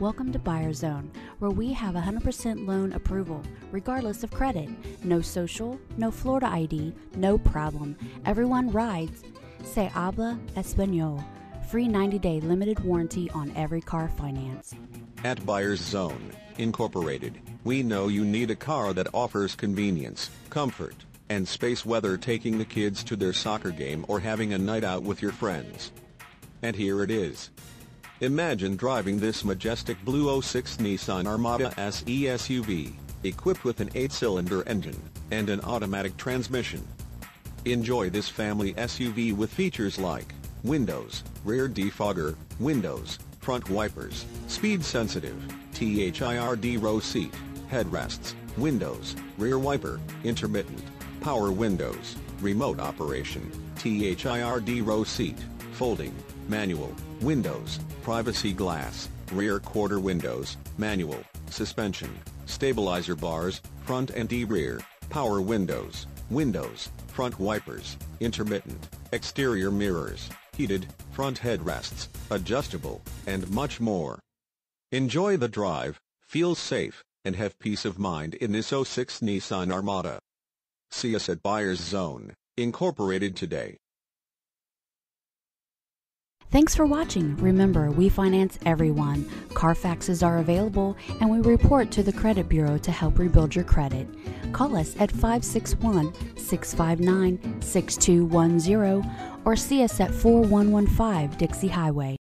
Welcome to Buyer Zone, where we have 100% loan approval, regardless of credit. No social, no Florida ID, no problem. Everyone rides. Se habla español. Free 90 day limited warranty on every car finance. At Buyers Zone, Incorporated, we know you need a car that offers convenience, comfort, and space whether taking the kids to their soccer game or having a night out with your friends. And here it is. Imagine driving this majestic blue 06 Nissan Armada SE SUV, equipped with an 8-cylinder engine and an automatic transmission. Enjoy this family SUV with features like windows, rear defogger, windows, front wipers, speed sensitive, THIRD row seat, headrests, windows, rear wiper, intermittent, power windows, remote operation, THIRD row seat, folding, manual, windows, privacy glass, rear quarter windows, manual, suspension, stabilizer bars, front and rear, power windows, windows, front wipers, intermittent, exterior mirrors, heated, front headrests, adjustable, and much more. Enjoy the drive, feel safe, and have peace of mind in this 06 Nissan Armada. See us at Buyers Zone, Incorporated today. Thanks for watching. Remember, we finance everyone. Carfaxes are available, and we report to the credit bureau to help rebuild your credit. Call us at 561 659 6210 or see us at 4115 Dixie Highway.